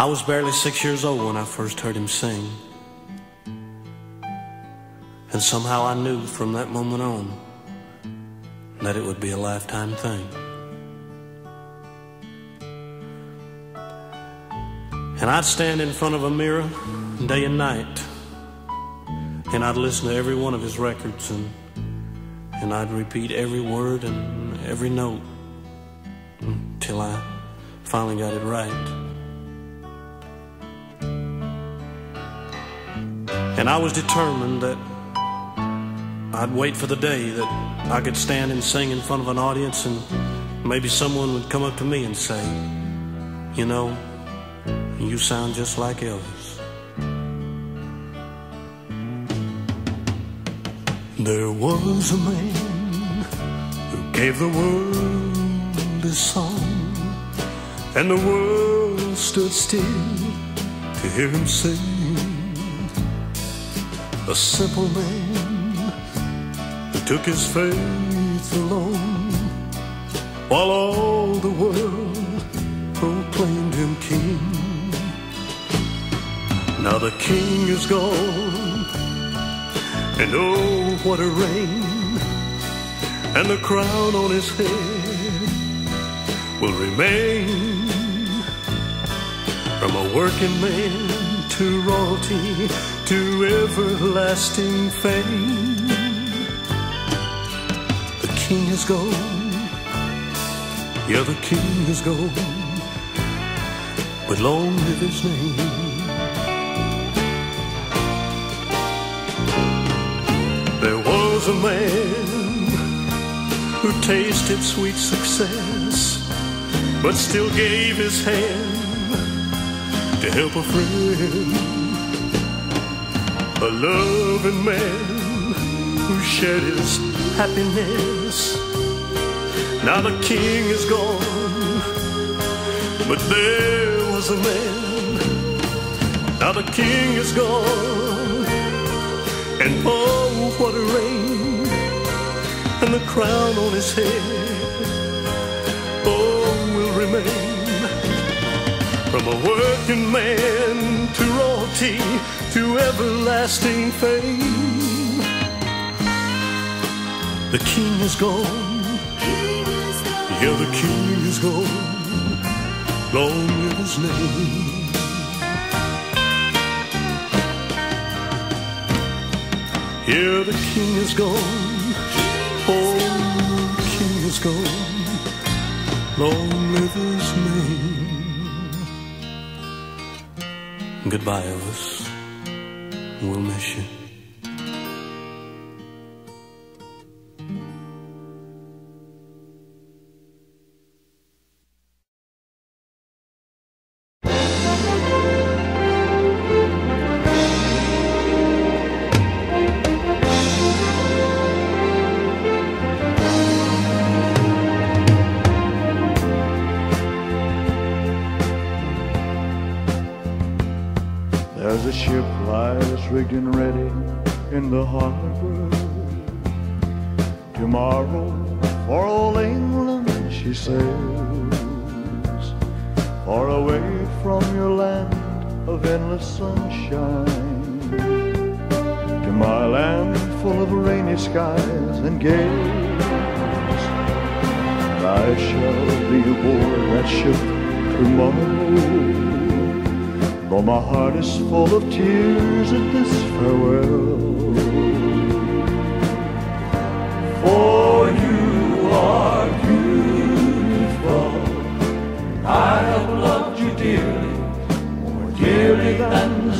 I was barely six years old when I first heard him sing. And somehow I knew from that moment on that it would be a lifetime thing. And I'd stand in front of a mirror day and night, and I'd listen to every one of his records, and, and I'd repeat every word and every note until I finally got it right. And I was determined that I'd wait for the day that I could stand and sing in front of an audience and maybe someone would come up to me and say, You know, you sound just like Elvis. There was a man who gave the world his song, and the world stood still to hear him sing a simple man who took his faith alone while all the world proclaimed him king. Now the king is gone, and oh, what a reign! And the crown on his head will remain from a working man to royalty to everlasting fame. The king is gone, yeah, the king is gone, but long live his name. There was a man who tasted sweet success, but still gave his hand to help a friend. A loving man who shared his happiness. Now the king is gone, But there was a man, now the king is gone, and oh, what a reign, and the crown on his head, oh, will remain. From a working man to royalty to everlasting fame, the king is gone. Yeah, the king is gone. Long live his name. Yeah, the king is gone. Oh, the king is gone. Long live his name. Goodbye, Elvis. We'll miss you. Rigged and ready in the harbor. Tomorrow for old England she sails, far away from your land of endless sunshine, to my land full of rainy skies and gales. I shall be aboard that ship tomorrow. Though my heart is full of tears at this farewell. For you are beautiful. I have loved you dearly, more dearly than the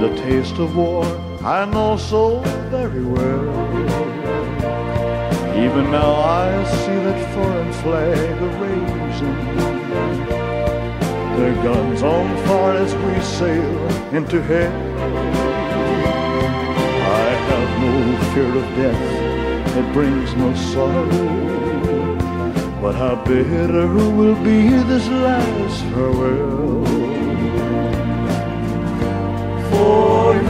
and the taste of war I know so very well. Even now I see that foreign flag a-raising Their guns on fire as we sail into hell. I have no fear of death, it brings no sorrow. But how bitter will be this last farewell For you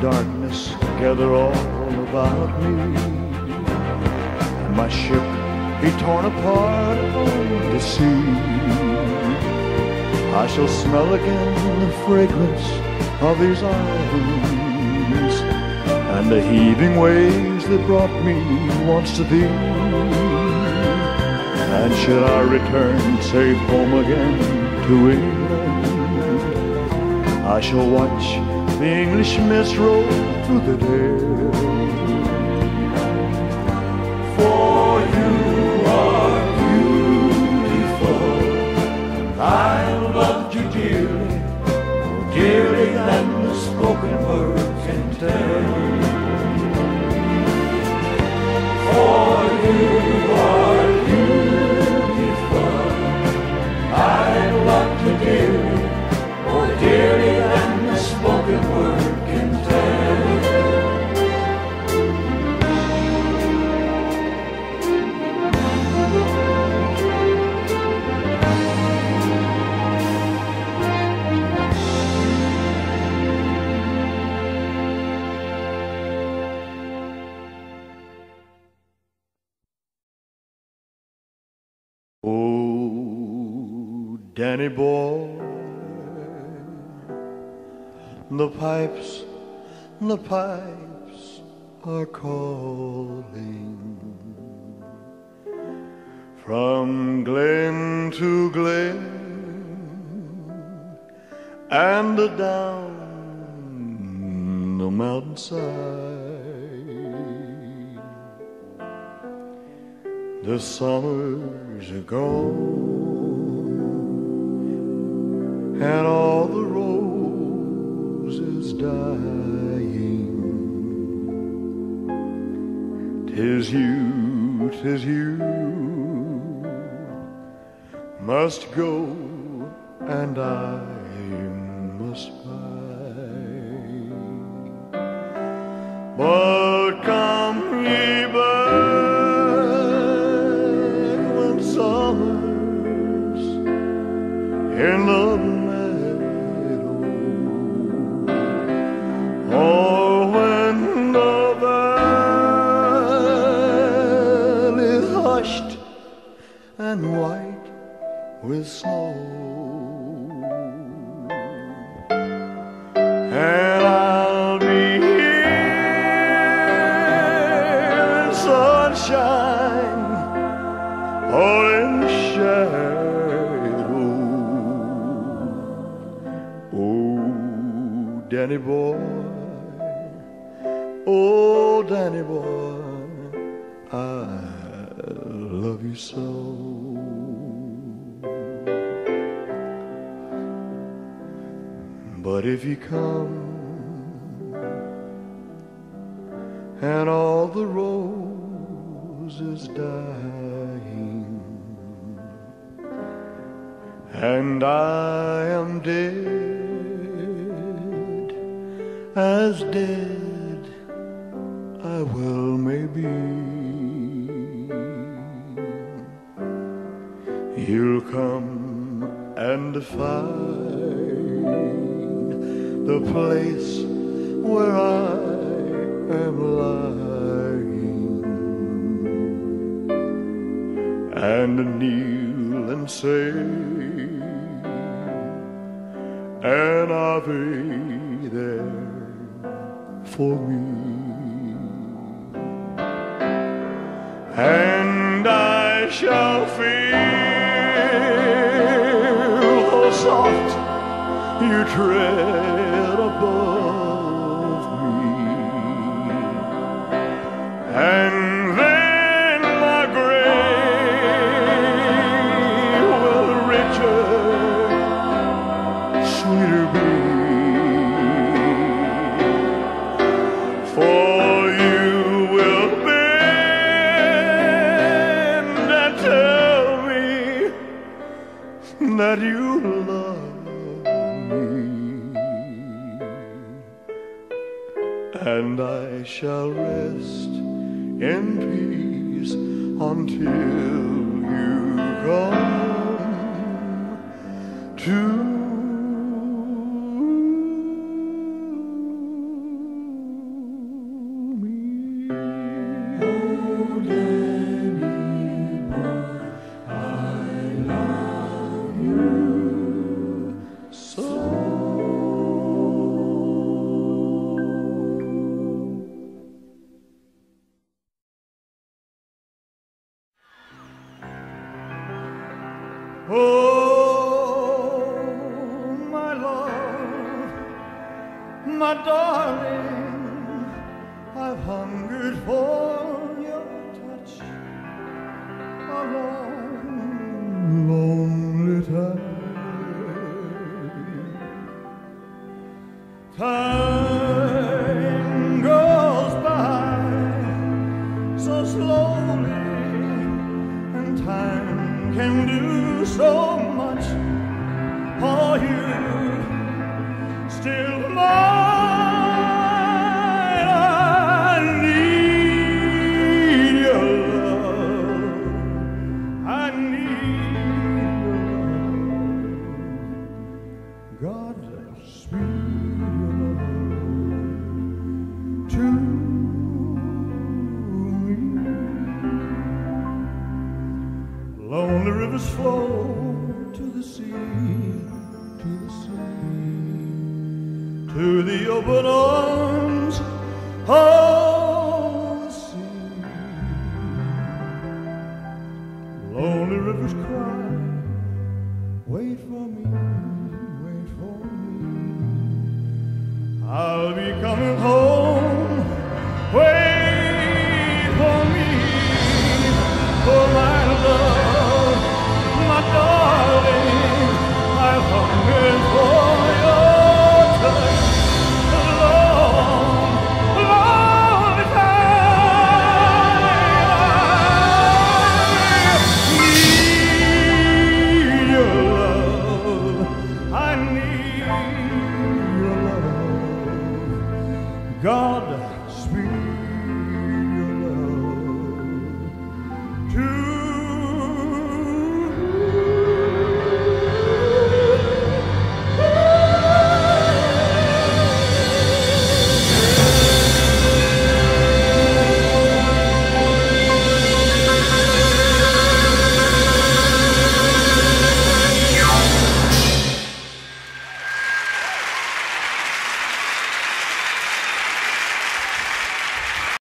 darkness gather all about me, and my ship be torn apart on the sea, I shall smell again the fragrance of these islands and the heaving waves that brought me once to thee. And should I return safe home again to England? I shall watch the English mist roll through the dale. For you Danny boy. The pipes, the pipes are calling from glen to glen and down the mountainside. The summers are gone and all the roses dying. Tis you, tis you must go and I must buy. But come ye back when summer's in the with snow. And I'll be here in sunshine or in shadow. Oh, Danny boy, oh, Danny boy, I love you so. But if you come and all the roses dying and I am dead as dead I will maybe you'll come and find the place where I am lying and kneel and say an Ave there for me. And I shall feel how soft you tread above me. And then my grave will richer, sweeter be. For you will bend and tell me that you love me, and I shall rest in peace until you come to Time rivers flow to the sea, to the sea, to the open arms of the sea. Lonely rivers cry, wait for me, wait for me. I'll be coming home. spirit.